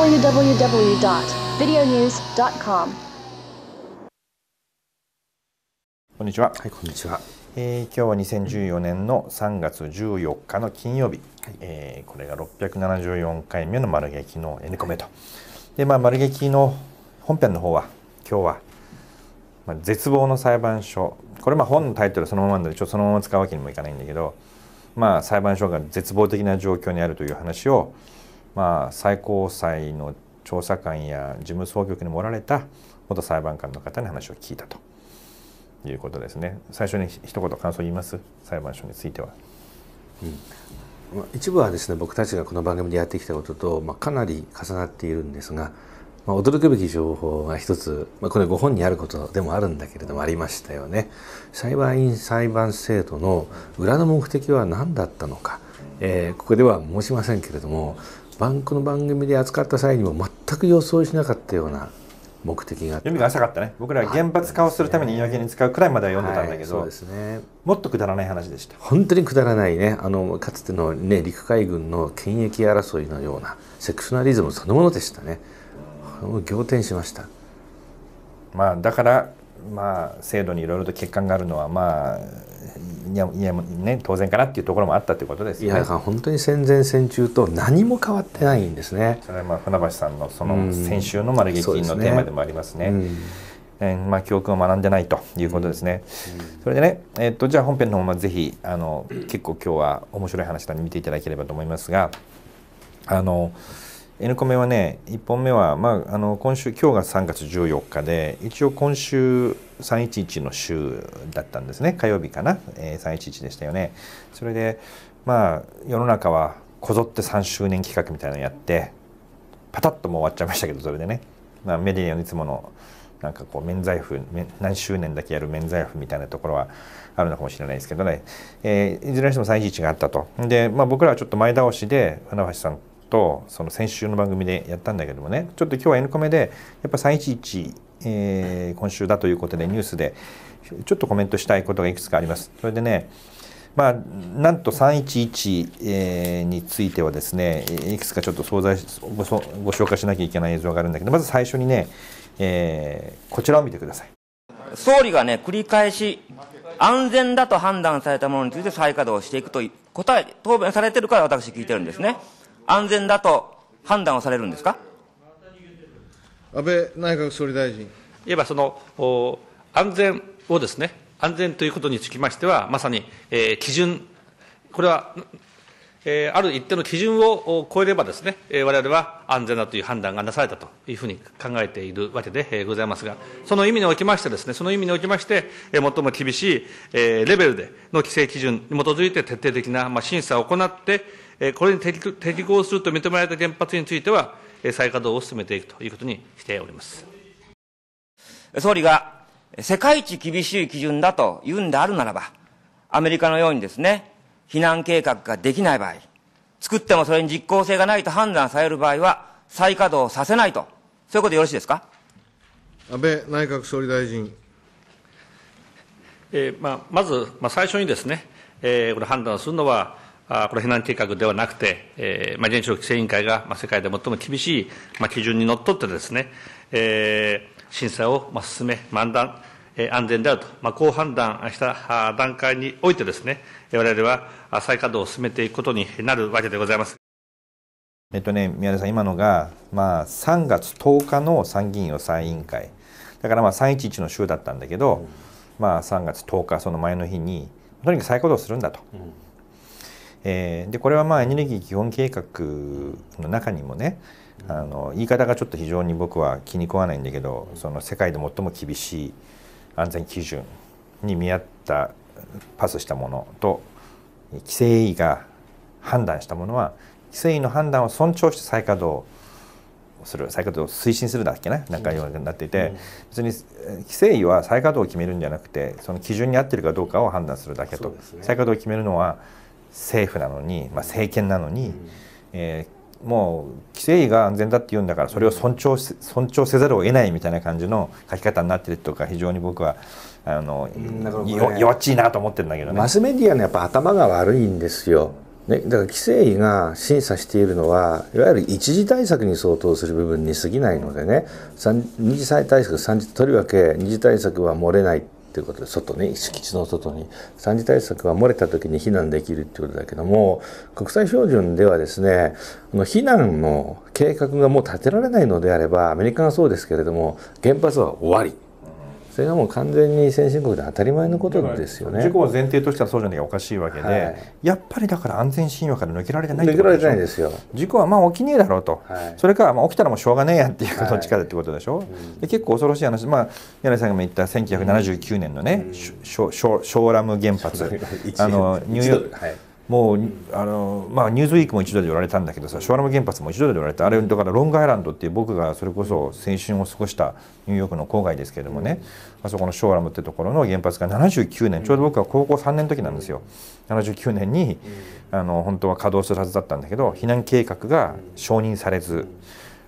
www.videonews.com こんにちは、はい、こんにちは。えー今日は2014年の3月14日の金曜日、えーこれが674回目の丸劇の N コメと、でまあ丸劇の本編の方は今日は、まあ、絶望の裁判所。これまあ本のタイトルそのままなのでちょっとそのまま使うわけにもいかないんだけどまあ裁判所が絶望的な状況にあるという話をまあ最高裁の調査官や事務総局にもおられた元裁判官の方に話を聞いたと。いうことですね。最初に一言感想言います？裁判所については。まあ一部はですね、僕たちがこの番組でやってきたことと、まあ、かなり重なっているんですが、まあ、驚くべき情報が一つ、まあ、これご本にあることでもあるんだけれどもありましたよね。裁判員裁判制度の裏の目的は何だったのか、えーここでは申しませんけれども、番この番組で扱った際にも全く予想しなかったような目的が読みが浅かったね。僕らは原発化をするために言い訳に使うくらいまでは読んでたんだけど、はいそうですね。もっとくだらない話でした。本当にくだらないねあのかつての、ね、陸海軍の権益争いのようなセクショナリズムそのものでしたね仰天しましたまあだからまあ制度にいろいろと欠陥があるのはまあいやいやね当然かなっていうところもあったということですよねいや。本当に戦前戦中と何も変わってないんですねそれはまあ船橋さんのそのうん先週の丸劇のテーマでもありますね。うんえーまあ、教訓を学んでないということですね。それでね、えっとじゃあ本編の方もぜひあの結構今日は面白い話なので見ていただければと思いますがあの N コメはね1本目は、まあ、あの今週今日が3月14日で一応今週311の週だったんですね。火曜日かな、えー、311でしたよね。それでまあ世の中はこぞって3周年企画みたいなのやってパタッともう終わっちゃいましたけどそれでね、まあ、メディアのいつものなんかこう免罪符何周年だけやる免罪符みたいなところはあるのかもしれないですけどね、えーいずれにしても311があったと。で、まあ、僕らはちょっと前倒しで船橋さんとその先週の番組でやったんだけどもねちょっと今日は N コメでやっぱ311、えー今週だということでニュースでちょっとコメントしたいことがいくつかあります。それでねまあ、なんと311、えーについてはですねいくつかちょっと相談しご紹介しなきゃいけない映像があるんだけどまず最初にね、えーこちらを見てください。総理がね、繰り返し、安全だと判断されたものについて再稼働していくという答え、答弁されてるから私聞いてるんですね。安全だと判断をされるんですか？安倍内閣総理大臣。いわばそのお安全をですね、安全ということにつきましては、まさに、えー基準、これは、えーある一定の基準をお超えればですね、えー我々は安全だという判断がなされたというふうに考えているわけでえーございますが、その意味におきましてですね、その意味におきまして、えー最も厳しい、えーレベルでの規制基準に基づいて徹底的な、まあ、審査を行って、えーこれに適適合すると認められた原発については、えー再稼働を進めていくということにしております。総理が世界一厳しい基準だと言うんであるならば、アメリカのようにですね、避難計画ができない場合、作ってもそれに実効性がないと判断される場合は、再稼働させないと、そういうことでよろしいですか？安倍内閣総理大臣。えーまあ、まず、まあ、最初にですね、えーこれ判断をするのは、これ避難計画ではなくて、えーまあ、原子力規制委員会が、まあ、世界で最も厳しい、まあ、基準にのっとってですね、えー審査を、まあ、進め、漫談、えー安全であると、まあ、こう判断した段階においてですね、えー我々はあ再稼働を進めていくことになるわけでございます。えっとね、宮根さん、今のが、まあ、3月10日の参議院予算委員会、だからまあ311の週だったんだけど、まあ、3月10日、その前の日に、とにかく再稼働するんだと。えーでこれはまあエネルギー基本計画の中にもねあの言い方がちょっと非常に僕は気に食わないんだけどその世界で最も厳しい安全基準に見合ったパスしたものと規制委が判断したものは規制委の判断を尊重して再稼働をする再稼働を推進するだっけななんかようになっていて、別にえー規制委は再稼働を決めるんじゃなくてその基準に合ってるかどうかを判断するだけと、再稼働を決めるのは政府なのに、まあ、政権なのに、えーもう規制委が安全だって言うんだからそれを尊重せ尊重せざるを得ないみたいな感じの書き方になってるとか非常に僕はあの弱っちいなと思ってるんだけどね。マ。スメディアのやっぱ頭が悪いんですよ。ね、だから規制委が審査しているのはいわゆる一時対策に相当する部分に過ぎないのでね。二次対策三次とりわけ二次対策は漏れないということで外ね敷地の外に三次対策は漏れた時に避難できるということだけども国際標準ではですね避難の計画がもう立てられないのであればアメリカがそうですけれども原発は終わり。それがもう完全に先進国で当たり前のことですよね。事故を前提としたらそうじゃなきゃおかしいわけで、はい、やっぱりだから安全神話から抜けられてない抜けられてないですよ。事故はまあ起きねえだろうと、はい、それからまあ起きたらもうしょうがねえやっていうどっちかってことでしょ。はい、で結構恐ろしい話、まあ柳さんが言った1979年のね、うん、ショショショーラム原発、あのニューヨーク。もうあの、まあ、ニューズウィークも一度で売られたんだけどさショアラム原発も一度で売られた。あれだからロングアイランドっていう僕がそれこそ青春を過ごしたニューヨークの郊外ですけれどもね、あそこのショアラムってところの原発が79年ちょうど僕が高校3年の時なんですよ。79年にあの本当は稼働するはずだったんだけど避難計画が承認されず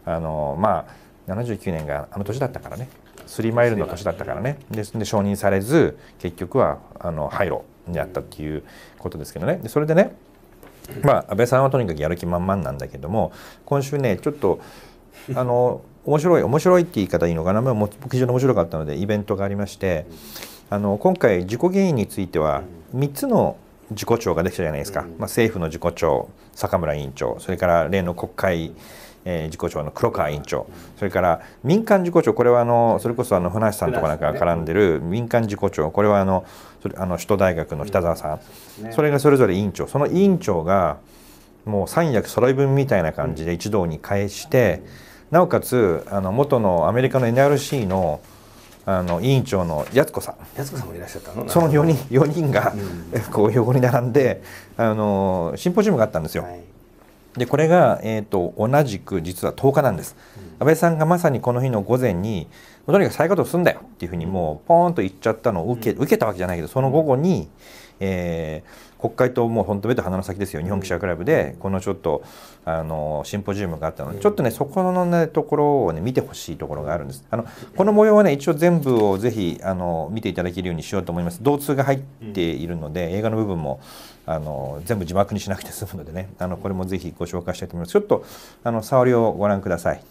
あのまあ79年があの年だったからね。スリーマイルの年だったからね。で承認されず結局はあの廃炉にあったっていうことですけどね。でそれでねまあ安倍さんはとにかくやる気満々なんだけども今週ねちょっとあの面白い面白いって言い方いいのかな、まあ、非常に面白かったのでイベントがありましてあの今回事故原因については3つの事故調ができたじゃないですか、まあ、政府の事故調坂村委員長それから例の国会えー、事故調の黒川委員長それから民間事故調これはあのそれこそあの船橋さんとかなんかが絡んでる民間事故調これはあのそれあの首都大学の北澤さん、それがそれぞれ委員長。その委員長がもう三役揃い分みたいな感じで一堂に会して、なおかつあの元のアメリカの NRC のあの委員長のやつこさん。やつこさんもいらっしゃったの？その4人 ,4 人が、こう横に並んであのシンポジウムがあったんですよ。はい。でこれが、えーと、同じく実は10日なんです、うん、安倍さんがまさにこの日の午前にとにかく再稼働するんだよっていうふうにもうポーンと言っちゃったのを受け,、受けたわけじゃないけどその午後に、えー、国会ともう本当目と鼻の先ですよ日本記者クラブでこのちょっとあのシンポジウムがあったのでちょっとねそこの、ね、ところをね見てほしいところがあるんです。あのこの模様はね一応全部をぜひあの見ていただけるようにしようと思います。同通が入っているので映画の部分もあの全部字幕にしなくて済むのでねあのこれもぜひご紹介したいと思います。ちょっとあの触りをご覧ください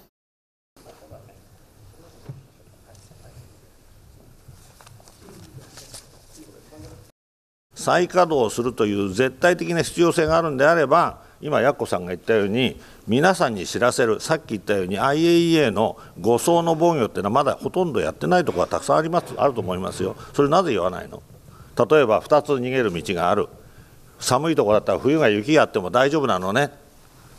再稼働するという絶対的な必要性があるんであれば今やっこさんが言ったように皆さんに知らせるさっき言ったように IAEA の誤送の防御っていうのはまだほとんどやってないところがたくさんありますあると思いますよ。それなぜ言わないの？例えば2つ逃げる道がある。寒いところだったら冬が雪があっても大丈夫なのね。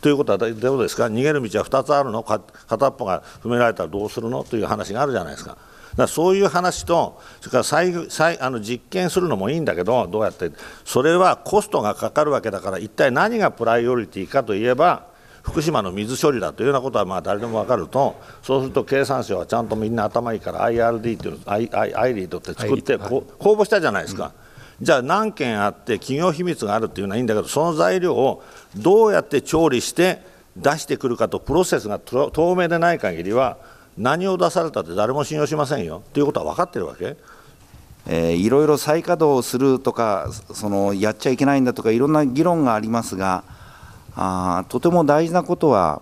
ということはどうですか？逃げる道は2つあるの？片っぽが踏められたらどうするの？という話があるじゃないですか。だそういう話と、それから再再あの実験するのもいいんだけど、どうやって、それはコストがかかるわけだから、一体何がプライオリティかといえば、福島の水処理だというようなことはまあ誰でも分かると、そうすると経産省はちゃんとみんな頭いいから IRD っていうの、アイアイリードって作って、公募したじゃないですか。うんじゃあ何件あって企業秘密があるっていうのはいいんだけどその材料をどうやって調理して出してくるかとプロセスが透明でない限りは何を出されたって誰も信用しませんよ。ということは分かってるわけ？えー、いろいろ再稼働するとかそのやっちゃいけないんだとかいろんな議論がありますがあとても大事なことは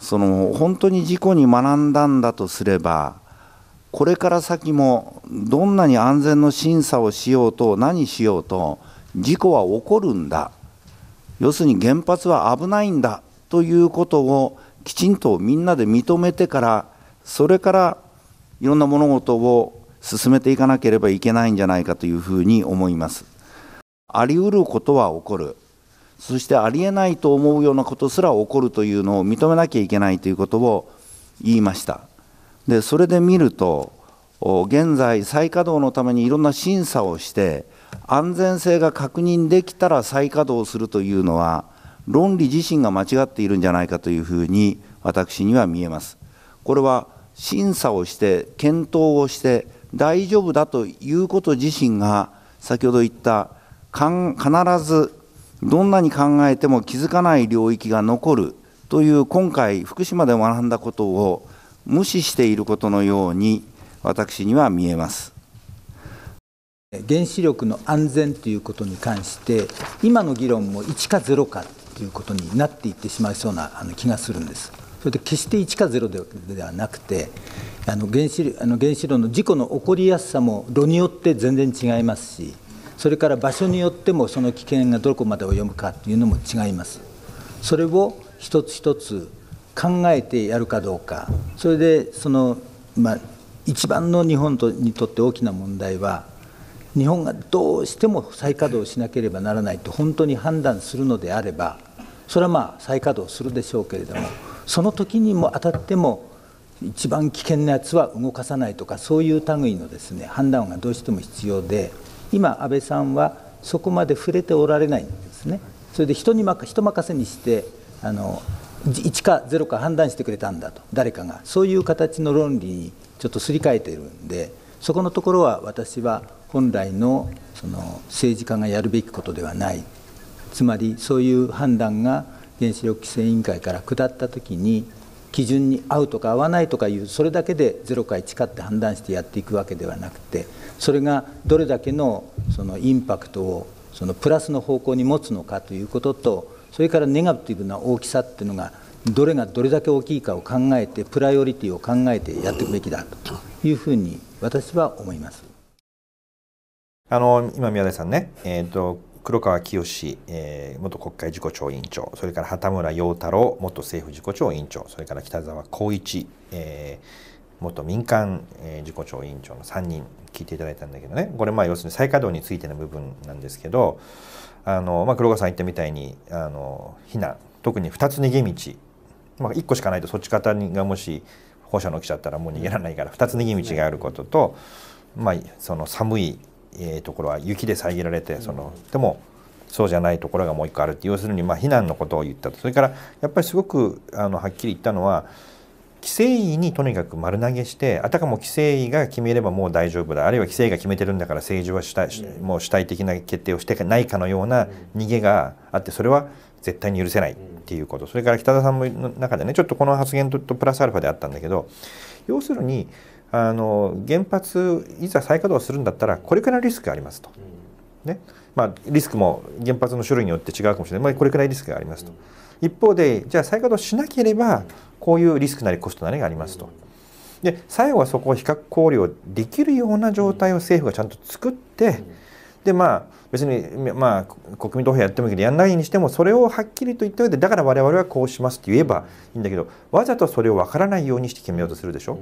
その本当に事故に学んだんだとすればこれから先もどんなに安全の審査をしようと何しようと事故は起こるんだ。要するに原発は危ないんだということをきちんとみんなで認めてからそれからいろんな物事を進めていかなければいけないんじゃないかというふうに思います。あり得ることは起こる。そしてありえないと思うようなことすら起こるというのを認めなきゃいけないということを言いました。でそれで見ると現在再稼働のためにいろんな審査をして安全性が確認できたら再稼働するというのは論理自身が間違っているんじゃないかというふうに私には見えます。これは審査をして検討をして大丈夫だということ自身が先ほど言った必ずどんなに考えても気づかない領域が残るという今回福島で学んだことを無視していることのように私には見えます。原子力の安全ということに関して今の議論も1か0かということになっていってしまいそうな気がするんです。それで決して1か0ではなくてあの原子あの原子炉の事故の起こりやすさも炉によって全然違いますしそれから場所によってもその危険がどこまで及ぶかというのも違います。それを一つ一つ考えてやるかどうかそれでその、まあ、一番の日本とにとって大きな問題は日本がどうしても再稼働しなければならないと本当に判断するのであればそれはまあ再稼働するでしょうけれどもその時にも当たっても一番危険なやつは動かさないとかそういう類のですね判断がどうしても必要で今安倍さんはそこまで触れておられないんですね。それで人に人任せにしてあの1か0か判断してくれたんだと誰かが。そういう形の論理にちょっとすり替えているんでそこのところは私は本来のその政治家がやるべきことではない。つまりそういう判断が原子力規制委員会から下ったときに基準に合うとか合わないとかいうそれだけで0か1かって判断してやっていくわけではなくてそれがどれだけのそのインパクトをそのプラスの方向に持つのかということとそれからネガティブな大きさっていうのがどれがどれだけ大きいかを考えてプライオリティを考えてやっていくべきだというふうに私は思います。あの今宮台さんね、えーと、黒川清、えー、元国会事故調委員長それから畑村陽太郎元政府事故調委員長それから北沢光一、えー、元民間、えー、事故調委員長の3人聞いていただいたんだけどね。これまあ要するに再稼働についての部分なんですけどあの、まあ、黒川さん言ったみたいにあの避難特に2つ逃げ道、まあ、1個しかないとそっち方がもし放射能来ちゃったらもう逃げられないから2つ逃げ道があることと、まあ、その寒いえー、ところは雪で遮られてそのでもそうじゃないところがもう一個あるって要するにまあ避難のことを言ったと。それからやっぱりすごくあのはっきり言ったのは規制委にとにかく丸投げしてあたかも規制委が決めればもう大丈夫だ。あるいは規制委が決めてるんだから政治は主体もう主体的な決定をしてないかのような逃げがあってそれは絶対に許せないっていうこと。それから北田さんの中でねちょっとこの発言とプラスアルファであったんだけど要するにあの原発いざ再稼働するんだったらこれくらいのリスクがありますと。ねまあ、リスクも原発の種類によって違うかもしれない、まあ、これくらいリスクがありますと。一方でじゃあ再稼働しなければこういうリスクなりコストなりがありますと。で最後はそこを比較考慮できるような状態を政府がちゃんと作ってでまあ別にまあ国民投票やってもいいけどやんないにしてもそれをはっきりと言った上でだから我々はこうしますって言えばいいんだけどわざとそれを分からないようにして決めようとするでしょ。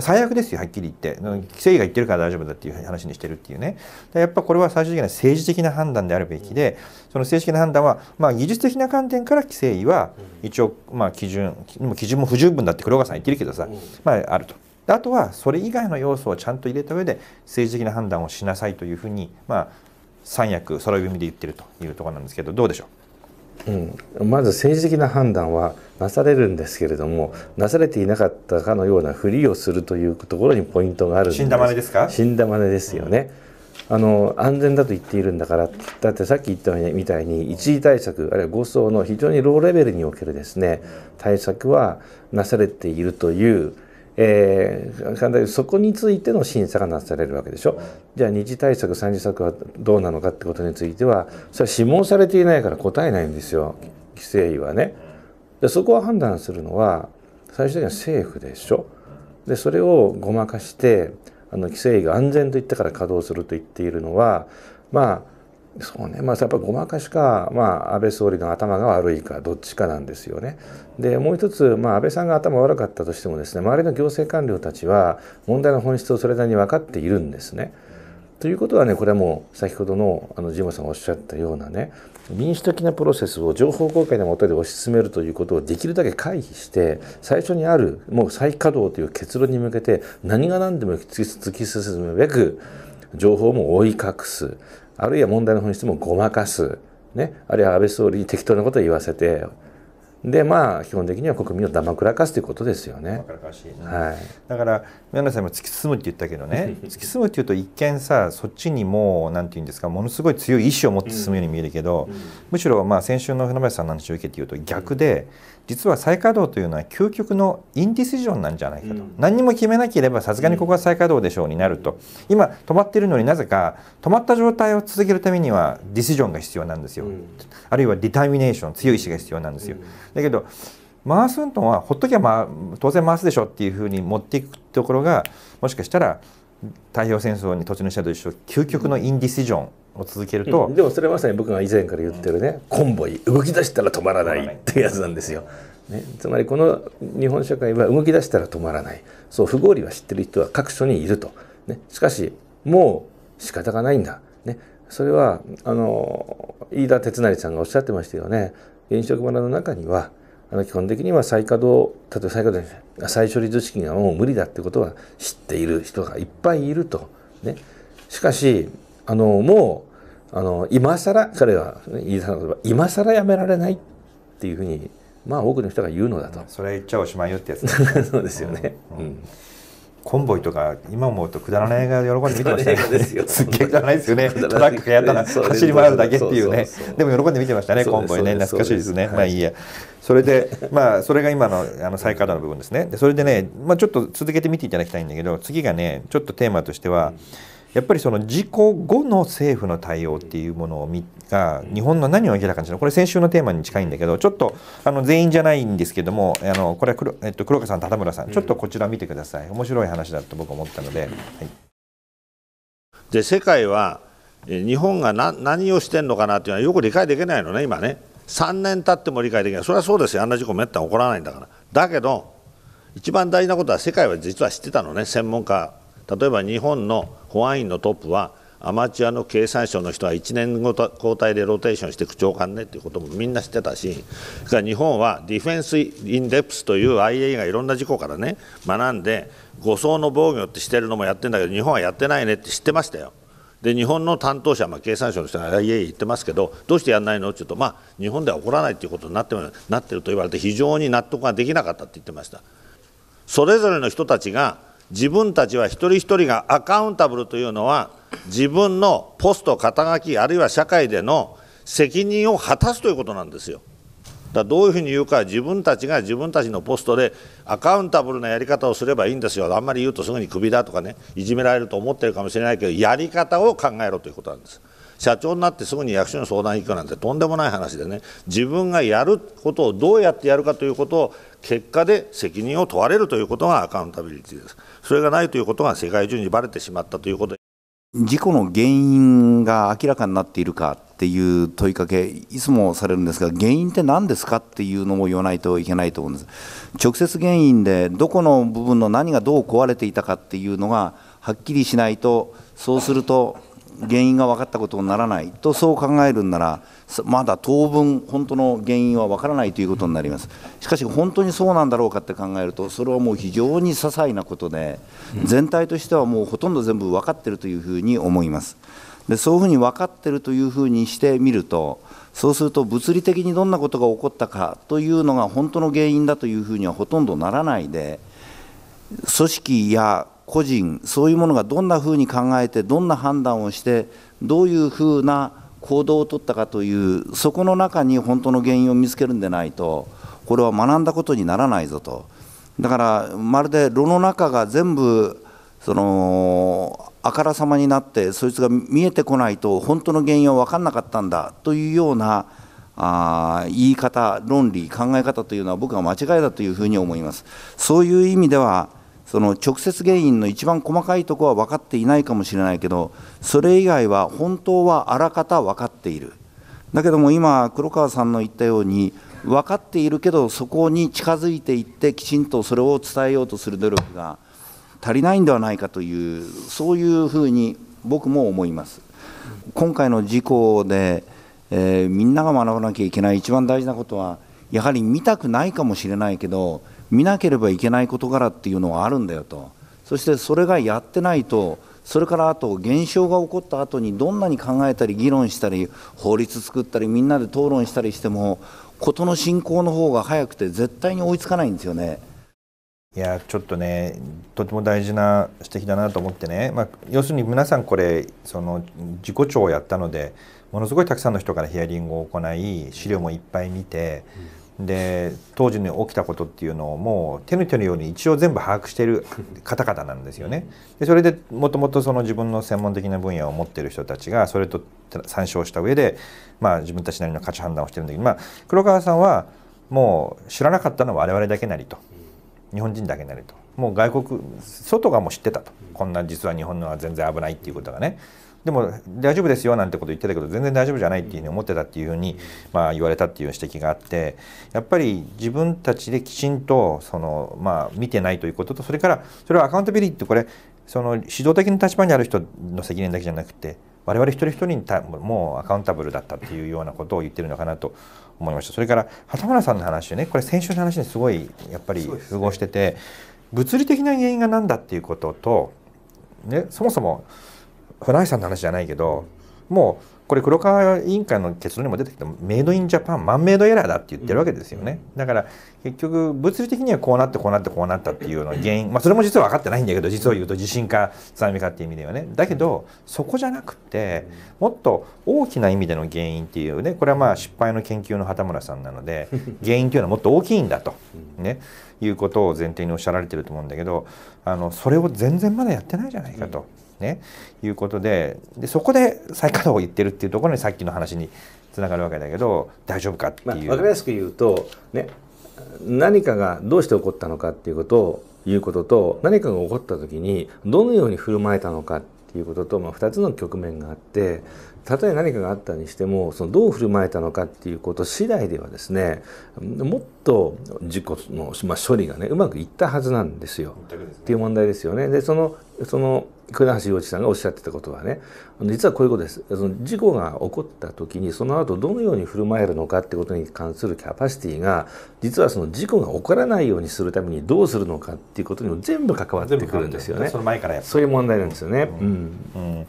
最悪ですよはっきり言って。規制が言ってるから大丈夫だっていう話にしてるっていうね。やっぱこれは最終的には政治的な判断であるべきでその政治的な判断は、まあ、技術的な観点から規制委は一応、まあ、基準基準も不十分だって黒川さん言ってるけどさ、まあ、あると。あとはそれ以外の要素をちゃんと入れた上で政治的な判断をしなさいというふうに、まあ、三役揃い踏みで言ってるというところなんですけどどうでしょう？うん、まず政治的な判断はなされるんですけれどもなされていなかったかのようなふりをするというところにポイントがあるんです。死んだまねですか？死んだまねですよね、あの安全だと言っているんだからだってさっき言ったみたいに一時対策あるいは5層の非常にローレベルにおけるですね対策はなされているというえー、そこについての審査がなされるわけでしょ。じゃあ二次対策三次策はどうなのかってことについてはそれは諮問されていないから答えないんですよ。規制委はね。でそこを判断するのは最終的には政府でしょ。でそれをごまかしてあの規制委が安全と言ってから稼働すると言っているのはまあそうねまあやっぱりごまかしか、まあ、安倍総理の頭が悪いかどっちかなんですよね。でもう一つ、まあ、安倍さんが頭悪かったとしてもですね周りの行政官僚たちは問題の本質をそれなりに分かっているんですね。ということはねこれはもう先ほどのあのジモさんがおっしゃったようなね民主的なプロセスを情報公開のもとで推し進めるということをできるだけ回避して最初にあるもう再稼働という結論に向けて何が何でも突き進むべく情報も覆い隠すあるいは問題の本質もごまかす、ね、あるいは安倍総理に適当なことを言わせて。でまあ基本的には国民をだまくらかすということですよね。はい、だから宮根さんも突き進むって言ったけどね。突き進むっていうと一見さそっちにもうなんて言うんですかものすごい強い意志を持って進むように見えるけど、うん。うん、むしろまあ先週の船林さんの話を受けて言うと逆で実は再稼働というのは究極のインディシジョンなんじゃないかと、うん、何にも決めなければさすがにここは再稼働でしょうになると。今止まっているのになぜか止まった状態を続けるためにはディシジョンが必要なんですよ、うん、あるいはディターミネーション強い意志が必要なんですよ、だけど回すんとはほっときゃ、まあ、当然回すでしょっていうふうに持っていくところがもしかしたら太平洋戦争に突入したと一緒究極のインディシジョンを続けると、うん、でもそれはまさに僕が以前から言ってるね、コンボイ動き出したら止まらないっていうやつなんですよ。ね、つまりこの日本社会は動き出したら止まらない。そう不合理は知ってる人は各所にいると、ね、しかしもう仕方がないんだ、ね、それはあの飯田哲成さんがおっしゃってましたよね。原子力村の中にはあの基本的には再稼働例えば再稼働再処理図式がもう無理だってことは知っている人がいっぱいいると、ね、しかしあのもうあの今更彼は飯田さんの言葉今更やめられないっていうふうにまあ多くの人が言うのだと、それ言っちゃおしまいよってやつ、そうですよね、うん、コンボイとか今思うとくだらない映画喜んで見てましたね。すっげえくだらないですよね。トラックがやったら走り回るだけっていうね。でも喜んで見てましたねコンボイね。懐かしいですね。まあいいや。それでまあそれが今のあの再稼働の部分ですね。でそれでね、まあ、ちょっと続けて見ていただきたいんだけど次がねちょっとテーマとしては、うんやっぱりその事故後の政府の対応っていうものを見が日本の何を明らかにしたの？これ先週のテーマに近いんだけどちょっとあの全員じゃないんですけどもあのこれは黒,、えっと、黒川さん田村さんちょっとこちら見てください。面白い話だと僕は思ったので。はい、で世界は日本が何をしてんのかなっていうのはよく理解できないのね今ね。3年経っても理解できない。それはそうですよ。あんな事故めったに起こらないんだから。だけど一番大事なことは世界は実は知ってたのね。専門家。例えば日本の保安院のトップはアマチュアの経産省の人は1年ごと交代でローテーションしていく長官ねっていうこともみんな知ってたしそれから日本はディフェンス・インデプスという IA がいろんな事故からね学んで護送の防御ってしてるのもやってるんだけど日本はやってないねって知ってましたよ。で日本の担当者、まあ、経産省の人が IA 言ってますけどどうしてやらないのって言うと、まあ、日本では起こらないということになってなってると言われて非常に納得ができなかったって言ってました。それぞれの人たちが自分たちは一人一人がアカウンタブルというのは自分のポスト肩書きあるいは社会での責任を果たすということなんですよ。だどういうふうに言うか自分たちが自分たちのポストでアカウンタブルなやり方をすればいいんですよあんまり言うとすぐにクビだとかねいじめられると思ってるかもしれないけどやり方を考えろということなんです。社長になってすぐに役所に相談行くなんてとんでもない話でね自分がやることをどうやってやるかということを結果で責任を問われるということがアカウンタビリティですそれがないということが世界中にばれてしまったということ。事故の原因が明らかになっているかっていう問いかけいつもされるんですが原因って何ですかっていうのも言わないといけないと思うんです。直接原因でどこの部分の何がどう壊れていたかっていうのがはっきりしないとそうすると原因が分かったことにならないとそう考えるんならまだ当分本当の原因は分からないということになります。しかし本当にそうなんだろうかって考えるとそれはもう非常に些細なことで全体としてはもうほとんど全部分かってるというふうに思います。でそういうふうに分かってるというふうにしてみるとそうすると物理的にどんなことが起こったかというのが本当の原因だというふうにはほとんどならないで組織や個人そういうものがどんなふうに考えてどんな判断をしてどういうふうな行動をとったかというそこの中に本当の原因を見つけるんでないとこれは学んだことにならないぞと。だからまるで炉の中が全部そのあからさまになってそいつが見えてこないと本当の原因は分かんなかったんだというようなあ言い方論理考え方というのは僕は間違いだというふうに思います。そういう意味ではその直接原因の一番細かいところは分かっていないかもしれないけどそれ以外は本当はあらかた分かっている。だけども今黒川さんの言ったように分かっているけどそこに近づいていってきちんとそれを伝えようとする努力が足りないんではないかというそういうふうに僕も思います。今回の事故で、えー、みんなが学ばなきゃいけない一番大事なことはやはり見たくないかもしれないけど見なければいけない事柄っていうのはあるんだよとそしてそれがやってないとそれからあと現象が起こった後にどんなに考えたり議論したり法律作ったりみんなで討論したりしても事の進行の方が早くて絶対に追いつかないんですよね。いやちょっとねとても大事な指摘だなと思ってね、まあ、要するに皆さんこれその自己調をやったのでものすごいたくさんの人からヒアリングを行い資料もいっぱい見て、で当時に起きたことっていうのをもう手の手のように一応全部把握している方々なんですよね。でそれでもともとその自分の専門的な分野を持っている人たちがそれと参照した上で、まあ、自分たちなりの価値判断をしてるんだけど、まあ、黒川さんはもう知らなかったのは我々だけなりと。日本人だけなりと。もう外国外がもう知ってたと。こんな実は日本のは全然危ないっていうことがねでも大丈夫ですよなんてこと言ってたけど全然大丈夫じゃないっていうふうに思ってたっていうふうにまあ言われたっていう指摘があってやっぱり自分たちできちんとそのまあ見てないということとそれからそれはアカウンタビリティってこれその指導的な立場にある人の責任だけじゃなくて我々一人一人にたもうアカウンタブルだったっていうようなことを言ってるのかなと思いました。それから畑村さんの話ねこれ先週の話にすごいやっぱり符合してて、物理的な原因が何だっていうことと、ね、そもそも船井さんの話じゃないけどもうこれ黒川委員会の結論にも出てきたメイドインジャパンマンメイドエラーだって言ってるわけですよね。だから結局物理的にはこうなってこうなってこうなったっていうの原因。まあそれも実は分かってないんだけど実を言うと地震か津波かっていう意味ではねだけどそこじゃなくてもっと大きな意味での原因っていうねこれはまあ失敗の研究の畑村さんなので 原因というのはもっと大きいんだと。ね。いうことを前提におっしゃられてると思うんだけどあのそれを全然まだやってないじゃないかと。ね、いうことででそこで再稼働を言ってるっていうところにさっきの話につながるわけだけど大丈夫かっていう、まあ、分かりやすく言うと、ね、何かがどうして起こったのかっていうことをいうことと何かが起こった時にどのように振る舞えたのかっていうことと、まあ、2つの局面があってたとえ何かがあったにしてもそのどう振る舞えたのかっていうこと次第ではですねもっと事故の、まあ、処理がねうまくいったはずなんですよ。っていう問題ですよね。でそのその倉橋洋一さんがおっしゃってたことはね実はこういうことです。その事故が起こった時にその後どのように振る舞えるのかってことに関するキャパシティが実はその事故が起こらないようにするためにどうするのかっていうことにも全部関わってくるんですよね。その前からそういう問題なんですよね。うん、うん、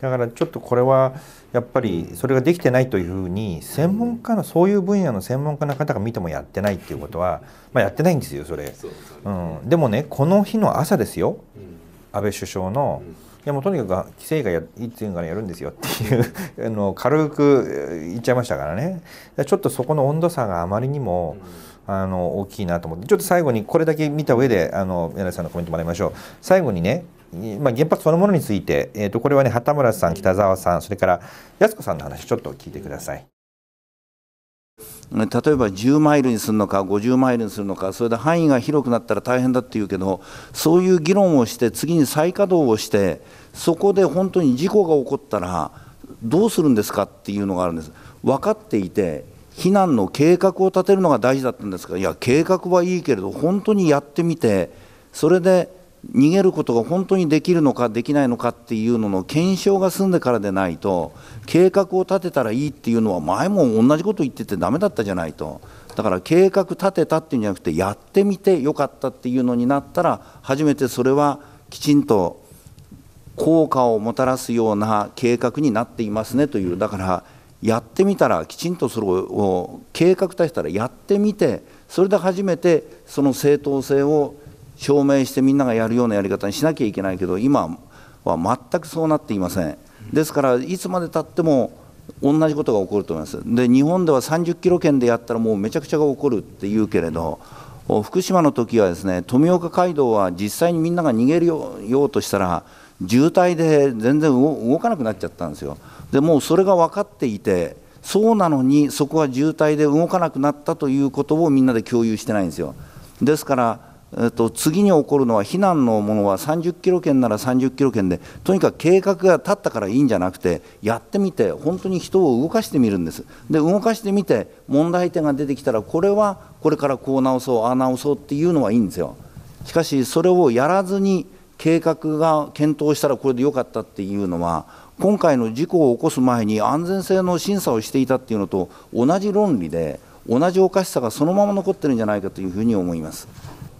だからちょっとこれはやっぱりそれができてないというふうに専門家のそういう分野の専門家の方が見てもやってないっていうことは、まあ、やってないんですよそれ。うん、でもねこの日の朝ですよ、安倍首相の、いやもうとにかく規制がいつからやるんですよっていう のを軽く言っちゃいましたからね。ちょっとそこの温度差があまりにも、あの大きいなと思ってちょっと最後にこれだけ見た上であの柳さんのコメントもらいましょう。最後にねまあ、原発そのものについて、えー、とこれはね畑村さん北澤さんそれから靖子さんの話ちょっと聞いてください。例えば10マイルにするのか50マイルにするのかそれで範囲が広くなったら大変だっていうけどそういう議論をして次に再稼働をしてそこで本当に事故が起こったらどうするんですかっていうのがあるんです。分かっていて避難の計画を立てるのが大事だったんですがいや計画はいいけれど本当にやってみてそれで逃げることが本当にできるのかできないのかっていうのの検証が済んでからでないと計画を立てたらいいっていうのは前も同じこと言っててダメだったじゃないと。だから計画立てたっていうんじゃなくてやってみてよかったっていうのになったら初めてそれはきちんと効果をもたらすような計画になっていますねという。だからやってみたらきちんとそれを計画立てたらやってみてそれで初めてその正当性を証明してみんながやるようなやり方にしなきゃいけないけど今は全くそうなっていません。ですからいつまでたっても同じことが起こると思います。で日本では30キロ圏でやったらもうめちゃくちゃが起こるっていうけれど福島の時はですね富岡街道は実際にみんなが逃げるようとしたら渋滞で全然動かなくなっちゃったんですよ。でもうそれが分かっていてそうなのにそこは渋滞で動かなくなったということをみんなで共有してないんですよ。ですからえっと、次に起こるのは避難のものは30キロ圏なら30キロ圏でとにかく計画が立ったからいいんじゃなくてやってみて本当に人を動かしてみるんですで動かしてみて問題点が出てきたらこれはこれからこう直そうああ直そうっていうのはいいんですよしかしそれをやらずに計画が検討したらこれでよかったっていうのは今回の事故を起こす前に安全性の審査をしていたっていうのと同じ論理で同じおかしさがそのまま残ってるんじゃないかというふうに思います。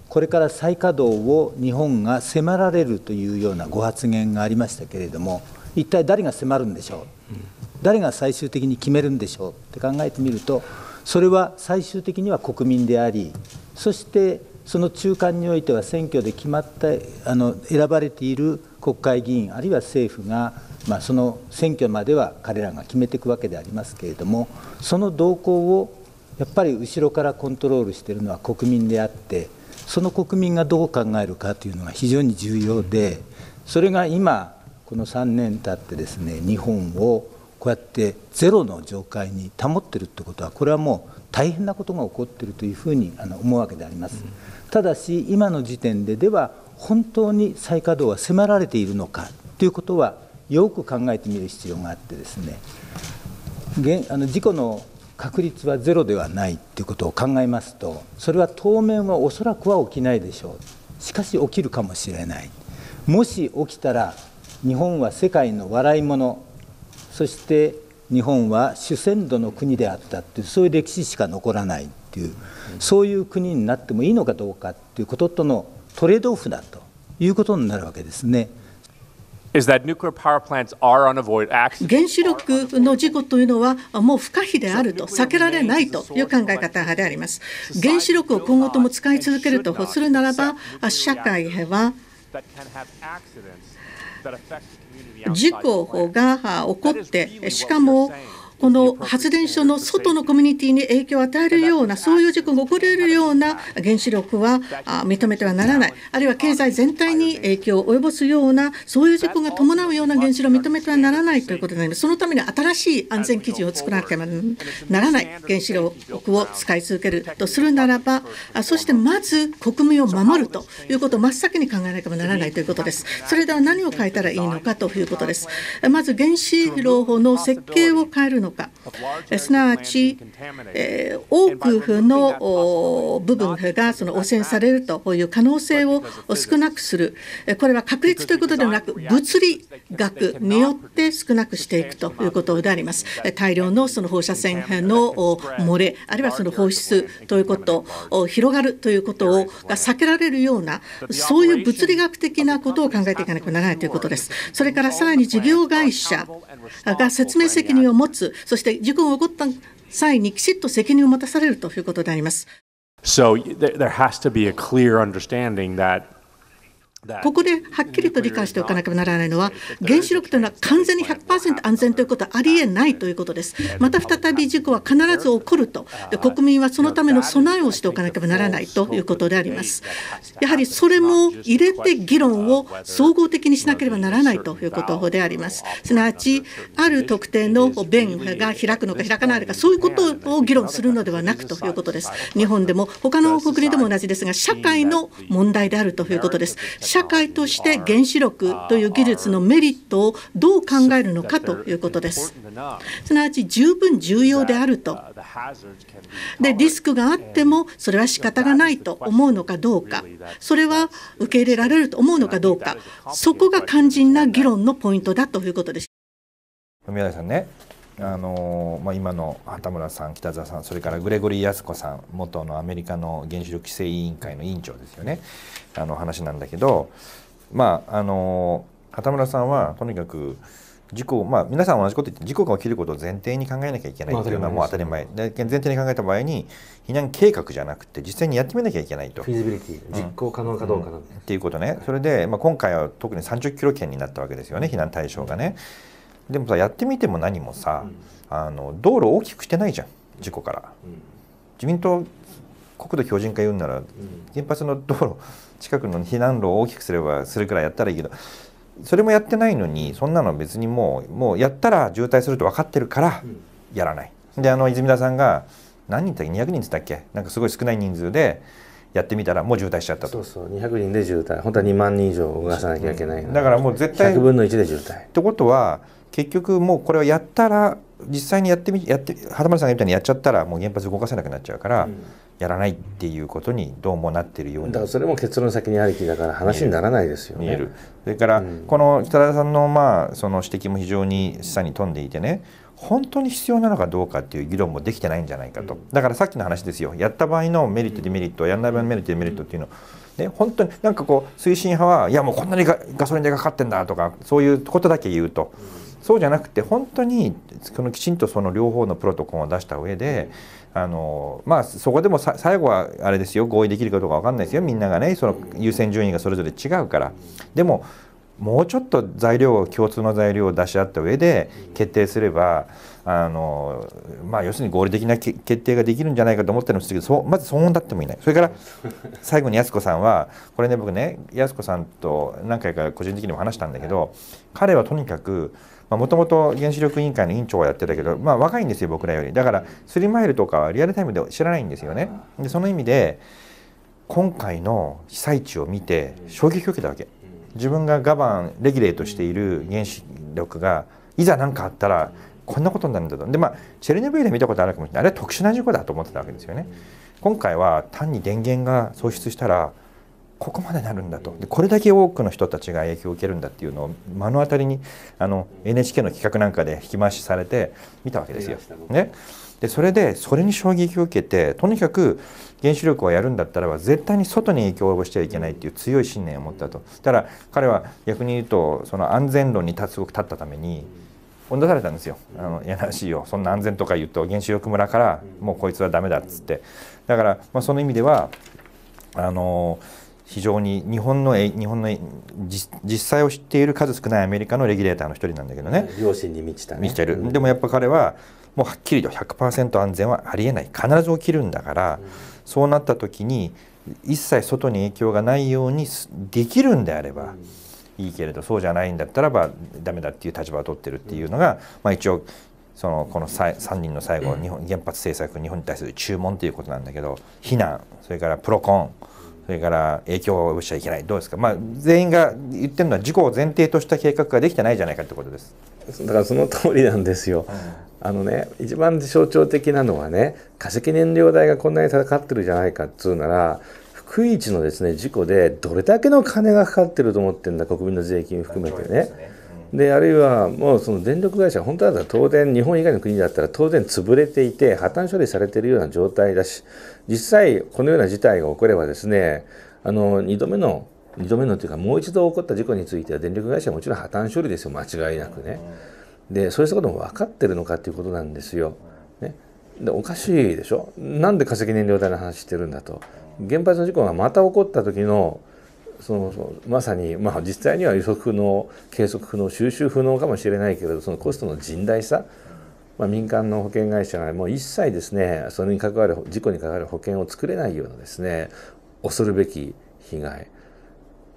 これから再稼働を日本が迫られるというようなご発言がありましたけれども、一体誰が迫るんでしょう、誰が最終的に決めるんでしょう？って考えてみると、それは最終的には国民であり、そしてその中間においては選挙で決まったあの選ばれている国会議員、あるいは政府が、まあ、その選挙までは彼らが決めていくわけでありますけれども、その動向をやっぱり後ろからコントロールしているのは国民であってその国民がどう考えるかというのが非常に重要でそれが今この3年経ってですね日本をこうやってゼロの状態に保ってるってことはこれはもう大変なことが起こってるというふうに思うわけであります。ただし今の時点ででは本当に再稼働は迫られているのかということはよく考えてみる必要があってですねあの事故の確率はゼロではないということを考えますとそれは当面はおそらくは起きないでしょうしかし起きるかもしれないもし起きたら日本は世界の笑い者そして日本は主戦度の国であったっていうそういう歴史しか残らないっていうそういう国になってもいいのかどうかっていうこととのトレードオフだということになるわけですね。原子力の事故というのはもう不可避であると避けられないという考え方であります。原子力を今後とも使い続けるとするならば社会は事故が起こってしかもこの発電所の外のコミュニティに影響を与えるような、そういう事故が起こり得るような原子力は認めてはならない、あるいは経済全体に影響を及ぼすような、そういう事故が伴うような原子炉を認めてはならないということになります。そのために新しい安全基準を作らなければならない原子力を使い続けるとするならば、そしてまず国民を守るということを真っ先に考えなければならないということです。それでは何を変えたらいいのかということです。まず原子炉の設計を変えるのか、すなわち、えー、多くの部分がその汚染されるという可能性を少なくする、これは確率ということではなく、物理学によって少なくしていくということであります。大量のその放射線の漏れ、あるいはその放出ということを広がるということをが避けられるような、そういう物理学的なことを考えていかなければならないということです。それからさらに事業会社が説明責任を持つ、そして事故が起こった際にきちっと責任を持たされるということであります。So there has to be a clear understanding that ここではっきりと理解しておかなければならないのは、原子力というのは完全に100%安全ということはありえないということです。また再び事故は必ず起こると、国民はそのための備えをしておかなければならないということであります。やはりそれも入れて議論を総合的にしなければならないということであります。すなわち、ある特定の弁が開くのか開かないのか、そういうことを議論するのではなくということです。日本でも他の国でも同じですが、社会の問題であるということです。社会として原子力という技術のメリットをどう考えるのかということです。すなわち十分重要であると。でリスクがあってもそれは仕方がないと思うのかどうかそれは受け入れられると思うのかどうかそこが肝心な議論のポイントだということです。宮台さんねあのまあ、今の畑村さん北澤さんそれからグレゴリー・ヤスコさん元のアメリカの原子力規制委員会の委員長ですよね。あの話なんだけど、まあ、あの畑村さんはとにかく事故、まあ、皆さん同じこと言って事故が起きることを前提に考えなきゃいけないというのはもう当たり前。で前提に考えた場合に避難計画じゃなくて実際にやってみなきゃいけないと。フィジビリティ実行可能かどうかなん、うん、っていうことね。それで、まあ、今回は特に30キロ圏になったわけですよね避難対象がね。でもさやってみても何もさ、あの道路大きくしてないじゃん事故から。自民党国土強靭化言うんなら、原発の道路近くの避難路を大きくすればするくらいやったらいいけどそれもやってないのにそんなの別にもうもうやったら渋滞すると分かってるからやらない。であの泉田さんが何人だっけ200人って言ったっけ？なんかすごい少ない人数でやってみたらもう渋滞しちゃったと。そうそう200人で渋滞。本当は2万人以上動かさなきゃいけない、うん、だからもう絶対100分の1で渋滞。ってことは結局もうこれをやったら実際にやってみやって畑村さんが言ったようにやっちゃったらもう原発動かせなくなっちゃうから、うん、やらないっていうことにどうもなってるように。だからそれも結論先にありきだから話にならないですよね。見える。それから、うん、この北田さんのまあその指摘も非常に示唆に富んでいてね本当に必要なのかどうかっていう議論もできてないんじゃないかと、だからさっきの話ですよ。やった場合のメリットデメリットやらない場合のメリットデメリットっていうのね、本当になんかこう推進派はいやもうこんなにガソリン代がかかってんだとかそういうことだけ言うと。そうじゃなくて本当にこのきちんとその両方のプロトコルを出した上であのまあそこでも最後はあれですよ合意できるかどうか分かんないですよみんながねその優先順位がそれぞれ違うからでももうちょっと材料を共通の材料を出し合った上で決定すればあのまあ、要するに合理的な決定ができるんじゃないかと思ってるんです。けどそまずそう思ってもいない。それから最後に靖子さんはこれね僕ね靖子さんと何回か個人的にも話したんだけど彼はとにかくもともと原子力委員会の委員長をやってたけど、まあ、若いんですよ僕らより。だからスリーマイルとかはリアルタイムで知らないんですよね。でその意味で今回の被災地を見て衝撃を受けたわけ。自分が我慢レギュレートしている原子力がいざ何かあったらこんなことになるんだと。でまあチェルノブイリで見たことあるかもしれない。あれは特殊な事故だと思ってたわけですよね。今回は単に電源が喪失したらここまでなるんだと。でこれだけ多くの人たちが影響を受けるんだっていうのを目の当たりにあの NHK の企画なんかで引き回しされて見たわけですよ。ね、でそれでそれに衝撃を受けてとにかく原子力をやるんだったらば絶対に外に影響を及ぼしてはいけないっていう強い信念を持ったと。だから彼は逆に言うとその安全論にすごく立ったために追い出されたんですよ「あのやらしいよ。そんな安全とか言うと原子力村からもうこいつはダメだ」っつって。だから、まあ、その意味ではあの非常に日本の日本の実際を知っている数少ないアメリカのレギュレーターの一人なんだけどね。両親に満ちた、ね、満ちてる、うん、でもやっぱ彼はもうはっきりと100%安全はありえない。必ず起きるんだから、うん、そうなった時に一切外に影響がないようにできるんであれば、うんいいけれどそうじゃないんだったらばダメだっていう立場を取ってるっていうのが、まあ、一応そのこの3人の最後日本原発政策日本に対する注文ということなんだけど非難それからプロコンそれから影響を及ぼしちゃいけない。どうですか、まあ、全員が言ってるのは事故を前提とした計画ができてないじゃないかということです。だからその通りなんですよ。あのね一番象徴的なのはね化石燃料代がこんなに高かってるじゃないかっつうなら一のですね事故でどれだけの金がかかってると思ってんだ国民の税金含めてね。であるいはもうその電力会社本当だったら東電日本以外の国だったら当然潰れていて破綻処理されているような状態だし実際このような事態が起こればですねあの2度目の2度目のというかもう一度起こった事故については電力会社はもちろん破綻処理ですよ間違いなくね。でそういうことも分かってるのかっていうことなんですよ。ね、でおかしいでしょなんで化石燃料代の話してるんだと。原発の事故がまた起こった時のそのまさに、まあ、実際には予測不能計測不能収集不能かもしれないけれどそのコストの甚大さ、まあ、民間の保険会社がもう一切ですねそれに関わる事故に関わる保険を作れないようなですね恐るべき被害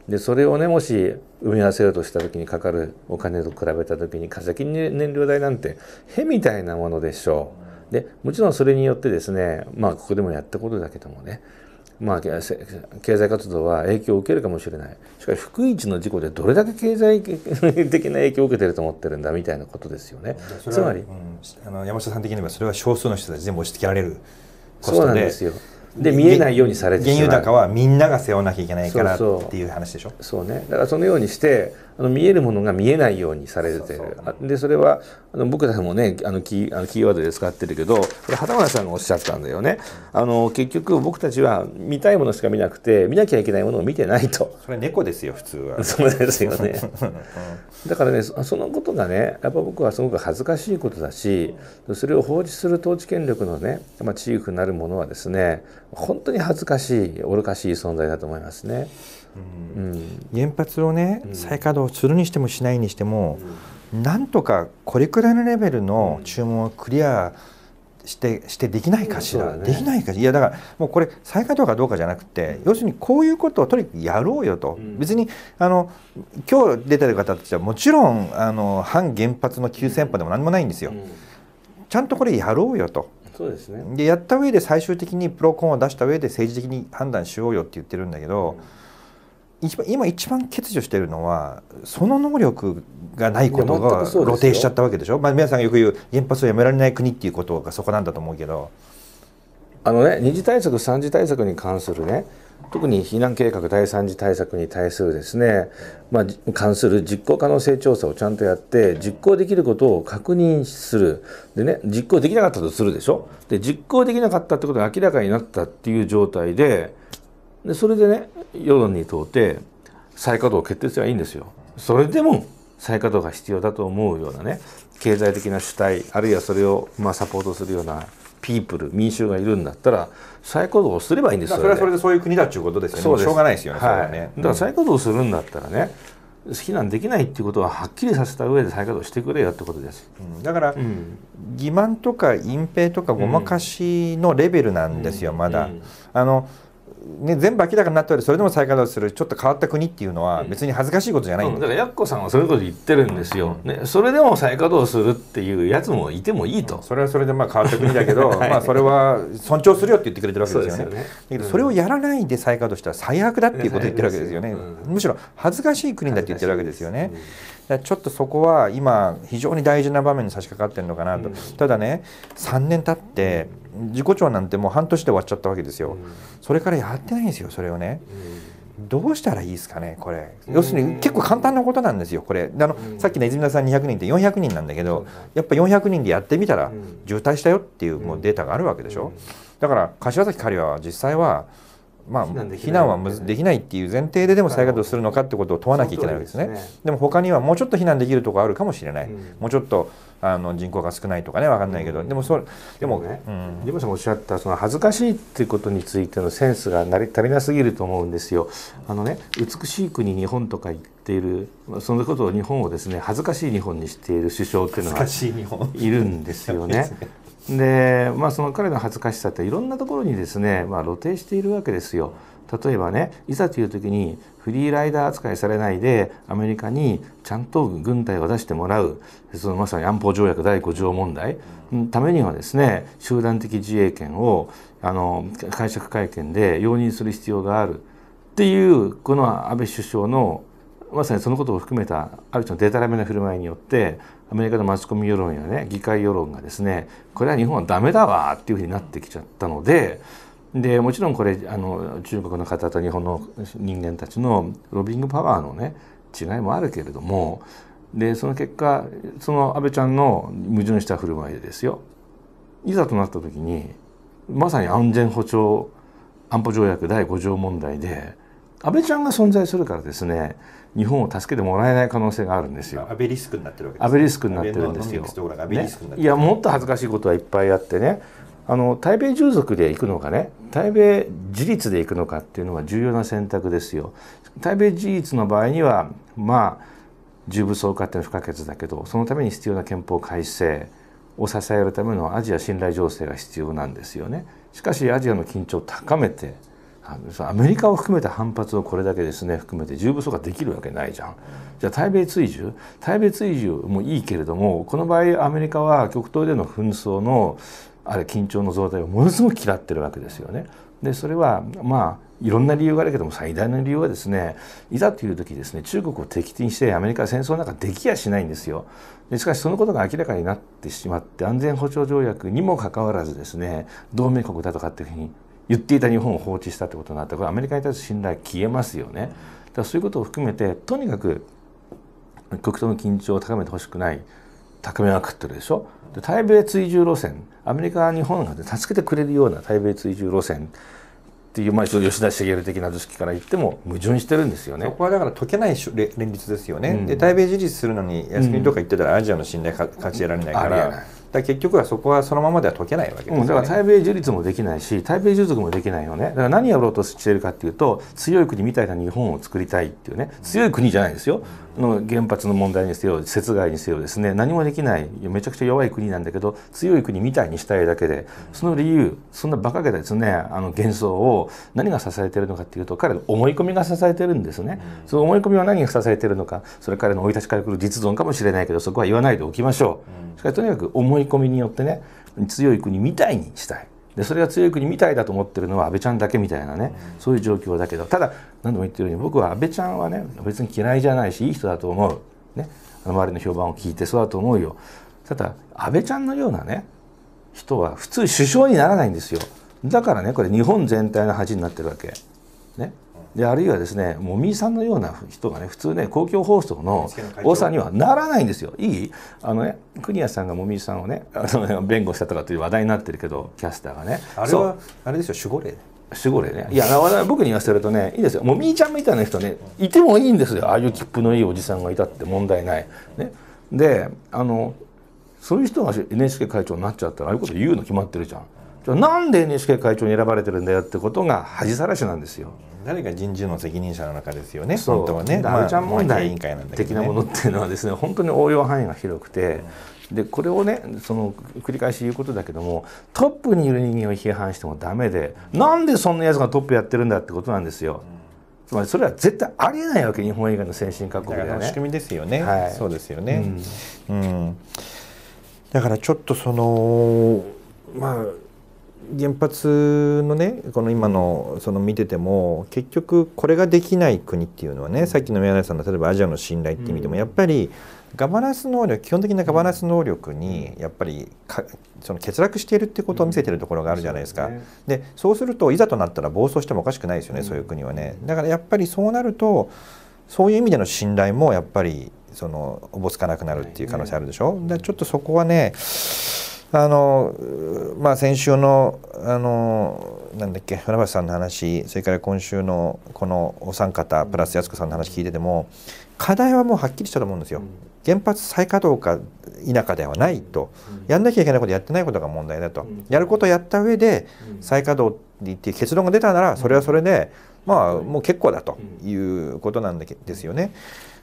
でそれをねもし埋め合わせようとした時にかかるお金と比べた時に化石燃料代なんてへみたいなものでしょう。でもちろんそれによってですねまあここでもやったことだけどもねまあ、経済活動は影響を受けるかもしれない。しかし福井一の事故でどれだけ経済 的な影響を受けてると思ってるんだみたいなことですよね。つまり、うん、あの山下さん的にはそれは少数の人たち全部押し付けられるそうなんですよ。で見えないようにされて原油高はみんなが背負わなきゃいけないからっていう話でしょ？そうね。だからそのようにしてあの見えるものが見えないようにされてる。でそれはあの僕らもねあのキーあのキーワードで使ってるけどこれ畑村さんがおっしゃったんだよね。あの結局僕たちは見たいものしか見なくて見なきゃいけないものを見てないと。それ猫ですよ普通は。そうですよね。だからねそのことがねやっぱ僕はすごく恥ずかしいことだしそれを放置する統治権力のね、まあ、チーフになるものはですね本当に恥ずかしい愚かしい存在だと思いますね。うん、原発をね再稼働するにしてもしないにしても、うん、なんとかこれくらいのレベルの注文をクリアしてしてできないかしら、ね、できないかいやだからもうこれ再稼働かどうかじゃなくて、要するにこういうことをとにかくやろうよと、別にあの今日出てる方たちはもちろんあの反原発の急先鋒でも何もないんですよ。ちゃんとこれやろうよと。そうですね、でやった上で最終的にプロコンを出した上で政治的に判断しようよって言ってるんだけど、今一番欠如しているのはその能力がないことが露呈しちゃったわけでしょ？まあ、皆さんがよく言う原発をやめられない国っていうことがそこなんだと思うけど。あのね二次対策三次対策に関するね特に避難計画第三次対策に対するですね、まあ、関する実行可能性調査をちゃんとやって実行できることを確認する。でね実行できなかったとするでしょ？で実行できなかったってことが明らかになったっていう状態ででそれでね世論に問うて再稼働を決定すればいいんですよ。それでも再稼働が必要だと思うようなね経済的な主体あるいはそれをまあサポートするようなピープル民衆がいるんだったら再稼働をすればいいんですよ、それはそれで。そういう国だっていうことですよね。しょうがないですよね、はい、ねだから再稼働するんだったらね非難できないっていうことははっきりさせた上で再稼働してくれよってことです。うん。だから、欺瞞とか隠蔽とかごまかしのレベルなんですよ、まだ。あのね、全部明らかになっておりそれでも再稼働するちょっと変わった国っていうのは別に恥ずかしいことじゃないんだ。からやっこさんはそういうこと言ってるんですよ、ね、それでも再稼働するっていうやつもいてもいいと、それはそれでまあ変わった国だけど、まあそれは尊重するよって言ってくれてるわけですよね。そうですよね。だけどそれをやらないで再稼働したら最悪だっていうことを言ってるわけですよね、むしろ恥ずかしい国だって言ってるわけですよね、ちょっとそこは今非常に大事な場面に差し掛かってるのかなと、ただね3年経って自己調なんてもう半年で終わっちゃったわけですよ、それからやってないんですよそれをね、どうしたらいいですかねこれ。要するに結構簡単なことなんですよこれ。あの、さっきの泉田さん200人って400人なんだけどやっぱ400人でやってみたら渋滞したよっていうもうデータがあるわけでしょ、だから柏崎刈羽は実際はまあ、避難はむずできないっていう前提ででも再稼働するのかってことを問わなきゃいけないわけですね。でも他にはもうちょっと避難できるところあるかもしれない、もうちょっとあの人口が少ないとかね分かんないけど、でもそれでもね、リボさん。おっしゃったその恥ずかしいっていうことについてのセンスがなり足りなすぎると思うんですよ。あのね美しい国日本とか言っているそのことを日本をですね恥ずかしい日本にしている首相っていうのがいるんですよね。でまあその彼の恥ずかしさっていろんなところにですね、まあ、露呈しているわけですよ。例えばねいざという時にフリーライダー扱いされないでアメリカにちゃんと軍隊を出してもらうそのまさに安保条約第5条問題のためにはですね集団的自衛権をあの解釈会見で容認する必要があるっていうこの安倍首相のまさにそのことを含めたある種のデタラメな振る舞いによってアメリカのマスコミ世論やね議会世論がですねこれは日本はダメだわっていうふうになってきちゃったのででもちろんこれあの中国の方と日本の人間たちのロビングパワーのね違いもあるけれどもでその結果その安倍ちゃんの矛盾した振る舞いですよ。いざとなった時にまさに安全保障安保条約第5条問題で安倍ちゃんが存在するからですね日本を助けてもらえない可能性があるんですよ。安倍リスクになってるわけです、安倍リスクになってるんですよ。ね、いやもっと恥ずかしいことはいっぱいあってねあの対米従属で行くのかね対米自立で行くのかっていうのが重要な選択ですよ。対米自立の場合にはまあ重武装化っていうのは不可欠だけどそのために必要な憲法改正を支えるためのアジア信頼情勢が必要なんですよね。しかしアジアの緊張を高めてアメリカを含めた反発をこれだけですね含めて重武装ができるわけないじゃん。じゃあ対米追従？対米追従もいいけれどもこの場合アメリカは極東での紛争のあれ緊張の増大をものすごく嫌ってるわけですよね。でそれはまあいろんな理由があるけども最大の理由はですねいざという時ですね中国を敵にしてアメリカは戦争なんかできやしないんですよ。でしかしそのことが明らかになってしまって安全保障条約にもかかわらずですね同盟国だとかっていうふうに言っていた日本を放置したってことになってこれアメリカに対する信頼消えますよね。だからそういうことを含めてとにかく極東の緊張を高めてほしくない高めまくってるでしょ。で対米追従路線アメリカ日本が助けてくれるような対米追従路線っていう、まあ、吉田茂的な図式から言っても矛盾してるんですよね。そこはだから解けない連立ですよね。うん、で対米自立するのに靖国とか言ってたらアジアの信頼か勝ち得られないから。だ結局はそこはそのままでは解けないわけです、ね、だから対米樹立もできないし対米従属もできないよね。だから何やろうとしてるかっていうと強い国みたいな日本を作りたいっていうね。強い国じゃないですよ。の原発の問題にせよ雪害にせよですね何もできないめちゃくちゃ弱い国なんだけど強い国みたいにしたいだけでその理由そんな馬鹿げたですねあの幻想を何が支えてるのかっていうと彼の思い込みが支えてるんですね、その思い込みは何が支えてるのかそれ彼の生い立ちから来る実存かもしれないけどそこは言わないでおきましょう、しかしとにかく思い込みによってね強い国みたいにしたい。でそれが強い国みたいだと思ってるのは安倍ちゃんだけみたいなね、そういう状況だけどただ何度も言ってるように僕は安倍ちゃんはね別に嫌いじゃないしいい人だと思う、ね、周りの評判を聞いてそうだと思うよ。ただ安倍ちゃんのようなね人は普通首相にならないんですよ。だからねこれ日本全体の恥になってるわけ。ね、であるいはですねもみさんのような人がね普通ね公共放送の王さんにはならないんですよ。いい？あのね国谷さんがもみさんをねあの弁護したとかという話題になってるけどキャスターがね。あれはあれですよ守護霊。守護霊ね。いや僕に言わせるとねいいですよ。もみーちゃんみたいな人ねいてもいいんですよ。ああいう切符のいいおじさんがいたって問題ない。ね、であのそういう人が NHK 会長になっちゃったらああいうこと言うの決まってるじゃん。じゃあなんで NHK 会長に選ばれてるんだよってことが恥さらしなんですよ。誰が人事の責任者の中ですよね本当はね。安倍ちゃん問まあ題委員会なんだけ的なものっていうのはですね本当に応用範囲が広くて。でこれをねその繰り返し言うことだけどもトップにいる人間を批判してもダメでなんでそんなやつがトップやってるんだってことなんですよ。つまりそれは絶対ありえないわけ日本以外の先進各国ではね。仕。組みですよね、はい。そうですよね、うん。だからちょっとそのまあ原発のねこの今のその見てても結局これができない国っていうのはね、さっきの宮根さんの例えばアジアの信頼って意味でもやっぱりガバナンス能力基本的なガバナンス能力にやっぱりかその欠落しているってことを見せてるところがあるじゃないですか。でそうするといざとなったら暴走してもおかしくないですよね、そういう国はね。だからやっぱりそうなるとそういう意味での信頼もやっぱりそのおぼつかなくなるっていう可能性あるでしょ。でちょっとそこはねあのまあ先週のあのなんだっけ船橋さんの話それから今週のこのお三方プラス靖子さんの話聞いてても課題はもうはっきりしたと思うんですよ。原発再稼働か否かではないと、やんなきゃいけないことやってないことが問題だと、やることをやった上で再稼働っていう結論が出たならそれはそれでまあもう結構だということなんだけですよね。